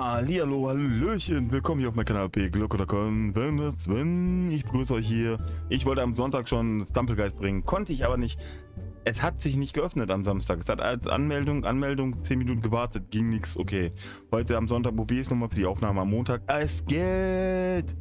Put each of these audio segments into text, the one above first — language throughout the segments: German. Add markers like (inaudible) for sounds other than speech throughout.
Hallihallo, Hallöchen, willkommen hier auf meinem Kanal P. Glück oder Con. Wenn das, wenn, ich begrüße euch hier. Ich wollte am Sonntag schon Stumpelgeist bringen, konnte ich aber nicht. Es hat sich nicht geöffnet am Samstag. Es hat als Anmeldung, Anmeldung 10 Minuten gewartet, ging nichts, okay. Heute am Sonntag probiere ich es nochmal für die Aufnahme am Montag. Es geht!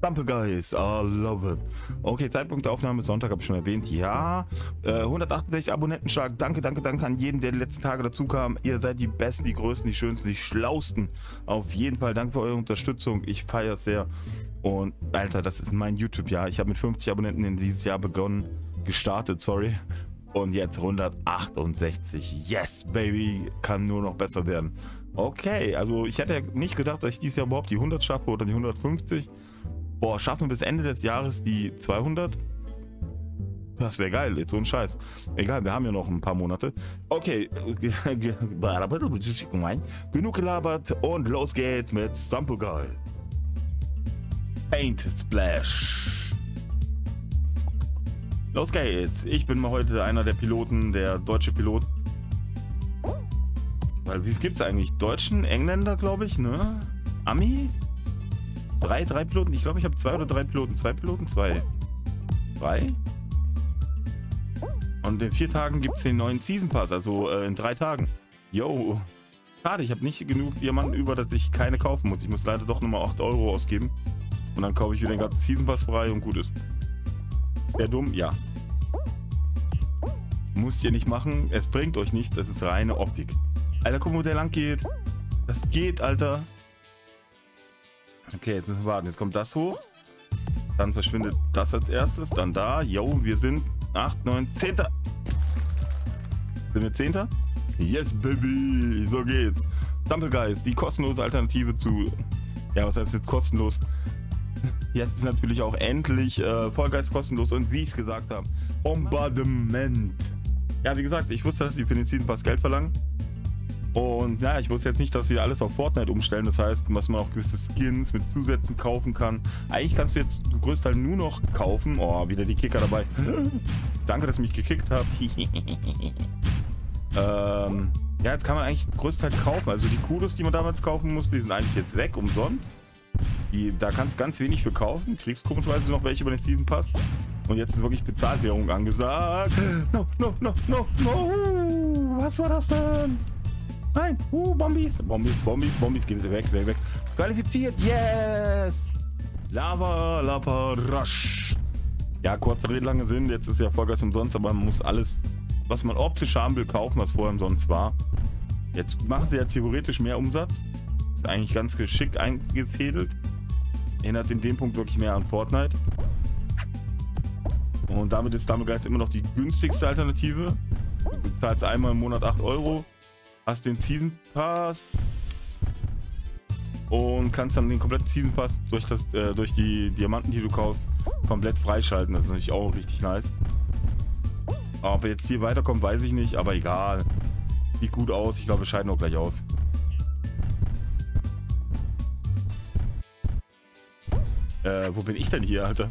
Stumple Guys, I love it. Okay, Zeitpunkt der Aufnahme Sonntag habe ich schon erwähnt. Ja, äh, 168 Abonnenten stark. Danke, danke, danke an jeden, der die letzten Tage dazu kam. Ihr seid die Besten, die Größten, die Schönsten, die Schlausten. Auf jeden Fall danke für eure Unterstützung. Ich feiere es sehr. Und Alter, das ist mein YouTube-Jahr. Ich habe mit 50 Abonnenten in dieses Jahr begonnen, gestartet, sorry. Und jetzt 168. Yes, baby. Kann nur noch besser werden. Okay, also ich hätte ja nicht gedacht, dass ich dieses Jahr überhaupt die 100 schaffe oder die 150. Boah, schaffen wir bis Ende des Jahres die 200? Das wäre geil, jetzt so ein Scheiß. Egal, wir haben ja noch ein paar Monate. Okay, (laughs) genug gelabert und los geht's mit Stumble Guy. Paint Splash. Los geht's. Ich bin mal heute einer der Piloten, der deutsche Pilot. Weil wie gibt's eigentlich? Deutschen, Engländer, glaube ich, ne? Ami? Drei, drei Piloten? Ich glaube, ich habe zwei oder drei Piloten. Zwei Piloten? Zwei. Drei? Und in vier Tagen gibt es den neuen Season Pass, also äh, in drei Tagen. Yo. Schade, ich habe nicht genug Diamanten über, dass ich keine kaufen muss. Ich muss leider doch nochmal 8 Euro ausgeben. Und dann kaufe ich wieder den ganzen Season Pass frei und gut ist. Wäre dumm? Ja. Müsst ihr nicht machen. Es bringt euch nichts. Das ist reine Optik. Alter, guck mal, wo der lang geht. Das geht, Alter. Okay, jetzt müssen wir warten. Jetzt kommt das hoch. Dann verschwindet das als erstes. Dann da. Yo, wir sind 8, 9, 10. Sind wir 10. Yes, baby. So geht's. Stumplegeist, die kostenlose Alternative zu... Ja, was heißt jetzt kostenlos? (laughs) Jetzt ist natürlich auch endlich äh, Vollgeist kostenlos und wie ich es gesagt habe, Bombardement. Ja, wie gesagt, ich wusste, dass sie für den Season Pass Geld verlangen. Und ja, ich wusste jetzt nicht, dass sie alles auf Fortnite umstellen. Das heißt, dass man auch gewisse Skins mit Zusätzen kaufen kann. Eigentlich kannst du jetzt größtenteils nur noch kaufen. Oh, wieder die Kicker dabei. (laughs) Danke, dass ihr mich gekickt habt. (laughs) ähm, ja, jetzt kann man eigentlich größtenteils kaufen. Also die Kudos, die man damals kaufen musste, die sind eigentlich jetzt weg, umsonst. Die, da kannst du ganz wenig für kaufen. Kriegst komischerweise noch welche über den Season Pass. Und jetzt ist wirklich Bezahlwährung angesagt. (gasps) No, no, no, no, no. Was war das denn? Nein. Uh, Bombis. Bombis, Bombis, Bombis. Geht weg, weg, weg. Qualifiziert. Yes. Lava, Lava, Rush. Ja, kurze Rede, lange Sinn. Jetzt ist ja Vollgas umsonst, aber man muss alles, was man optisch haben will, kaufen, was vorher umsonst war. Jetzt machen sie ja theoretisch mehr Umsatz. Ist eigentlich ganz geschickt eingefädelt. Erinnert in dem Punkt wirklich mehr an Fortnite. Und damit ist Damegeist immer noch die günstigste Alternative. Du bezahlst einmal im Monat 8 Euro hast den Season Pass und kannst dann den kompletten Season Pass durch, das, äh, durch die Diamanten, die du kaufst, komplett freischalten. Das ist natürlich auch richtig nice. Ob er jetzt hier weiterkommt, weiß ich nicht, aber egal. Sieht gut aus. Ich glaube, wir scheiden auch gleich aus. Äh, wo bin ich denn hier, Alter?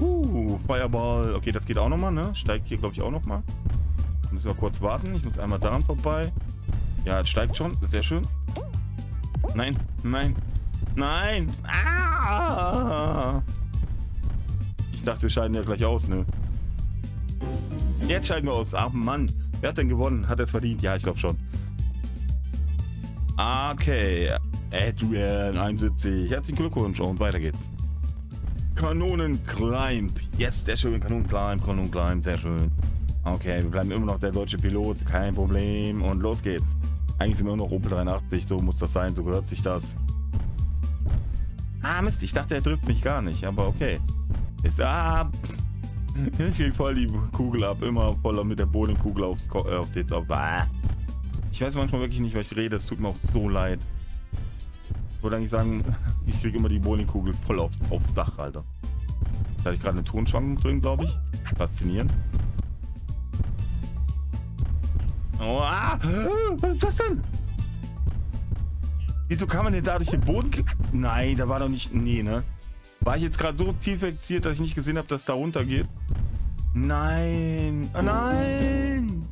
Uh, Fireball. Okay, das geht auch nochmal, ne? Steigt hier, glaube ich, auch nochmal. Müssen wir kurz warten. Ich muss einmal daran vorbei. Ja, es steigt schon. Sehr schön. Nein, nein, nein. Ah! Ich dachte, wir scheiden ja gleich aus, ne? Jetzt scheiden wir aus. Ach Mann. Wer hat denn gewonnen? Hat er es verdient? Ja, ich glaube schon. Okay. Adrian 71. Herzlichen Glückwunsch und weiter geht's. Kanonen Climb. Yes, sehr schön. Kanonen Climb, Kanonen Climb, sehr schön. Okay, wir bleiben immer noch der deutsche Pilot, kein Problem. Und los geht's. Eigentlich sind wir immer noch Opel 83, so muss das sein, so gehört sich das. Ah, Mist, ich dachte, er trifft mich gar nicht, aber okay. Ist, ah, (laughs) ich krieg voll die Kugel ab, immer voller mit der Bodenkugel aufs, äh, auf den auf. Ah. Ich weiß manchmal wirklich nicht, was ich rede, es tut mir auch so leid. Ich wollte eigentlich sagen, (laughs) ich krieg immer die Bowlingkugel voll aufs, aufs Dach, Alter. Da hatte ich gerade eine Tonschwankung drin, glaube ich. Faszinierend. Oh, was ist das denn? Wieso kann man denn da durch den Boden... Nein, da war doch nicht... Nee, ne? War ich jetzt gerade so tief fixiert, dass ich nicht gesehen habe, dass es da runter geht? Nein. Oh, nein.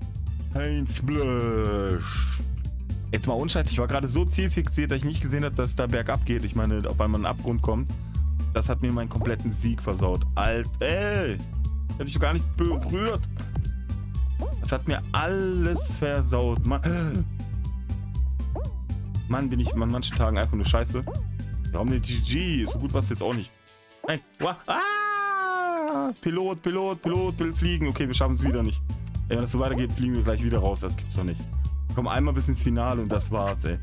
Ein Splash. Jetzt mal unscheiß, ich war gerade so zielfixiert, dass ich nicht gesehen habe, dass es da bergab geht. Ich meine, auf einmal ein Abgrund kommt. Das hat mir meinen kompletten Sieg versaut. Alt, ey! Hab ich doch gar nicht berührt. Hat mir alles versaut. Mann, Mann bin ich an manchen Tagen einfach nur scheiße. Warum eine GG? So gut was jetzt auch nicht. Nein. Ah! Pilot, Pilot, Pilot, will fliegen. Okay, wir schaffen es wieder nicht. Ey, wenn das so weitergeht, fliegen wir gleich wieder raus. Das gibt's doch nicht. Komm einmal bis ins Finale und das war's, ey.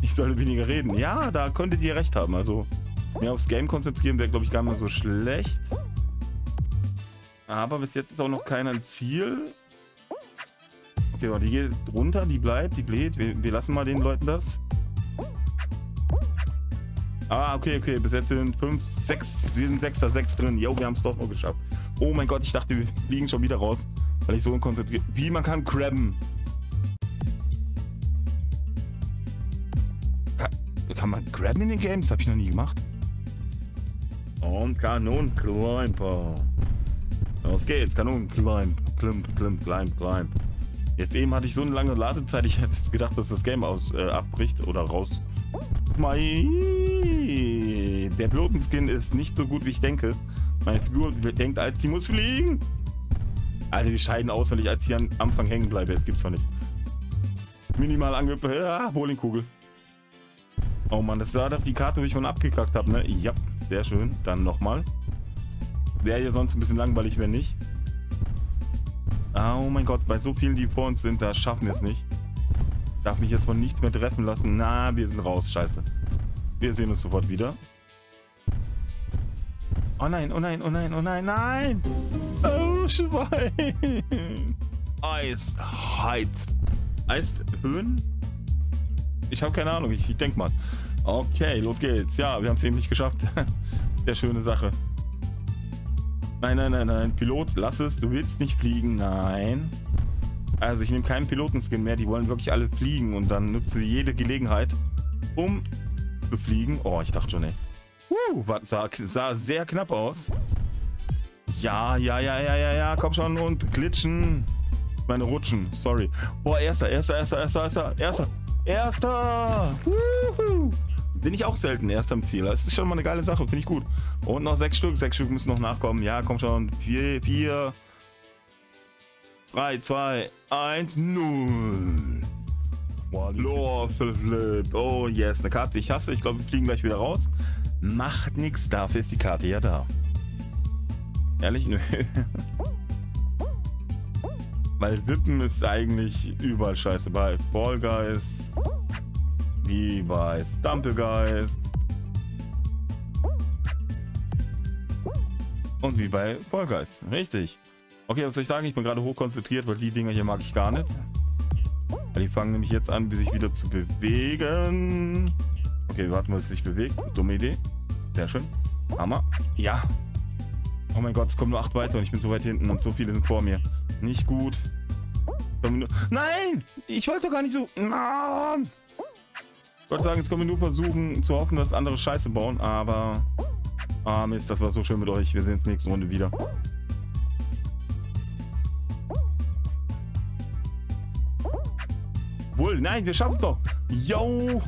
Ich sollte weniger reden. Ja, da könntet ihr recht haben. Also, mehr aufs Game konzentrieren wäre, glaube ich, gar nicht so schlecht. Aber bis jetzt ist auch noch keiner im Ziel. Okay, die geht runter, die bleibt, die bläht. Wir, wir lassen mal den Leuten das. Ah, okay, okay. Bis jetzt sind 5, 6, wir sind 6 6 drin. Jo, wir haben es doch noch geschafft. Oh mein Gott, ich dachte, wir fliegen schon wieder raus. Weil ich so unkonzentriert... Wie, man kann crabben. Kann, kann man crabben in den Games? Habe ich noch nie gemacht. Und Kanonenclimper. Los geht's, Kanonenclimb. Klimp, klimp, climb, climb. Jetzt eben hatte ich so eine lange Ladezeit, ich hätte gedacht, dass das Game aus, äh, abbricht oder raus. Mai. Der Pilotenskin ist nicht so gut, wie ich denke. Meine Figur denkt, als sie muss fliegen. Alter, wir scheiden aus, wenn ich als hier am Anfang hängen bleibe. Es gibt's doch nicht. Minimal angepasst. Ja, Bowlingkugel. Oh Mann, das war doch die Karte, die ich schon abgekackt habe, ne? Ja, sehr schön. Dann nochmal. Wäre ja sonst ein bisschen langweilig, wenn nicht. Oh mein Gott, bei so vielen, die vor uns sind, da schaffen wir es nicht. Darf mich jetzt von nichts mehr treffen lassen. Na, wir sind raus. Scheiße. Wir sehen uns sofort wieder. Oh nein, oh nein, oh nein, oh nein, nein! Oh, Schwein! Eis, Heiz. Eishöhen? Ich habe keine Ahnung, ich, ich denk mal. Okay, los geht's. Ja, wir haben es eben nicht geschafft. (laughs) Sehr schöne Sache. Nein, nein, nein, nein. Pilot, lass es. Du willst nicht fliegen. Nein. Also ich nehme keinen Pilotenskin mehr. Die wollen wirklich alle fliegen. Und dann nutze jede Gelegenheit, um zu fliegen. Oh, ich dachte schon, ey. Uh, sah, sah sehr knapp aus. Ja, ja, ja, ja, ja, ja. Komm schon und glitschen. Meine Rutschen. Sorry. Boah, erster, erster, erster, erster, erster, erster. Erster. Woohoo. Bin ich auch selten erster im Ziel. Das ist schon mal eine geile Sache. Finde ich gut. Und noch sechs Stück. Sechs Stück müssen noch nachkommen. Ja, komm schon. Vier, vier. Drei, zwei, eins, null. Lore, Flip. Oh yes, eine Karte, die ich hasse. Ich glaube, wir fliegen gleich wieder raus. Macht nichts, dafür ist die Karte ja da. Ehrlich? Nö. (laughs) Weil Wippen ist eigentlich überall scheiße. Bei Fall Guys, wie bei Stumpelgeist und wie bei Guys. Richtig. Okay, was soll ich sagen? Ich bin gerade hoch konzentriert, weil die Dinger hier mag ich gar nicht. Weil die fangen nämlich jetzt an, sich wieder zu bewegen. Okay, warten, es sich bewegt. Dumme Idee. Sehr schön. Hammer. Ja. Oh mein Gott, es kommen nur acht weiter und ich bin so weit hinten und so viele sind vor mir. Nicht gut. Nein! Ich wollte gar nicht so... Mann! Ich wollte sagen, jetzt können wir nur versuchen zu hoffen, dass andere Scheiße bauen, aber... Ah Mist, das war so schön mit euch. Wir sehen uns nächste Runde wieder. Wohl, nein, wir schaffen es doch. Yo,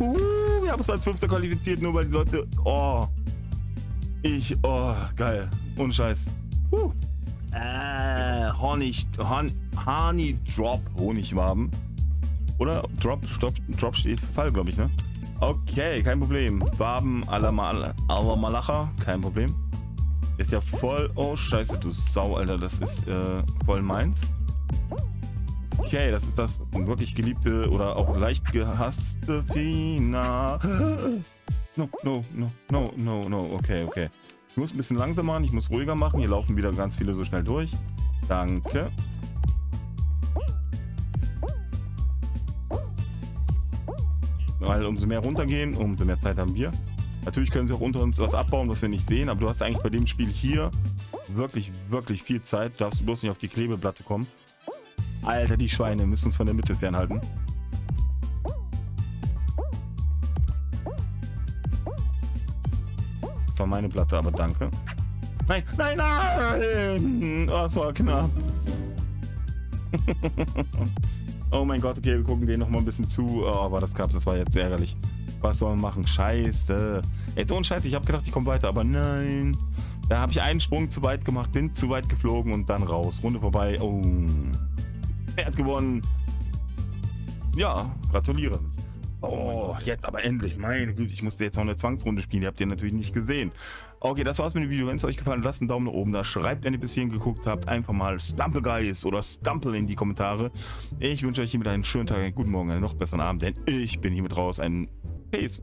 wir haben es als Fünfter qualifiziert, nur weil die Leute... Oh, ich, oh, geil. Ohne Scheiß. Uh. Äh, Honig, Hon, Honey Drop Honigwaben. Oder Drop, Drop, Drop steht Fall, glaube ich, ne? Okay, kein Problem. Waben aller Mal, aller Malacha, kein Problem. Ist ja voll, oh Scheiße, du Sau, Alter, das ist äh, voll meins. Okay, das ist das wirklich geliebte oder auch leicht gehasste Fina. No, no, no, no, no, no. Okay, okay. Ich muss ein bisschen langsamer machen, ich muss ruhiger machen. Hier laufen wieder ganz viele so schnell durch. Danke. Weil umso mehr runtergehen, umso mehr Zeit haben wir. Natürlich können sie auch unter uns was abbauen, was wir nicht sehen, aber du hast eigentlich bei dem Spiel hier wirklich, wirklich viel Zeit. Du darfst bloß nicht auf die Klebeplatte kommen. Alter, die Schweine müssen uns von der Mitte fernhalten. war meine Platte, aber danke. Nein, nein, nein! Oh, das war knapp. (laughs) Oh mein Gott, okay, wir gucken den noch mal ein bisschen zu. Oh, war das knapp, das war jetzt ärgerlich. Was soll man machen? Scheiße. Jetzt ohne Scheiße, ich habe gedacht, ich komme weiter, aber nein. Da habe ich einen Sprung zu weit gemacht, bin zu weit geflogen und dann raus. Runde vorbei. Oh. Er hat gewonnen. Ja, gratuliere. Oh, jetzt aber endlich. Meine Güte, ich musste jetzt noch eine Zwangsrunde spielen. Die habt ihr natürlich nicht gesehen. Okay, das war's mit dem Video. Wenn es euch gefallen hat, lasst einen Daumen nach oben da. Schreibt, wenn ihr bis hierhin geguckt habt, einfach mal Stumplegeist oder Stumple in die Kommentare. Ich wünsche euch hiermit einen schönen Tag, einen guten Morgen, einen noch besseren Abend, denn ich bin hiermit raus. Ein Peace.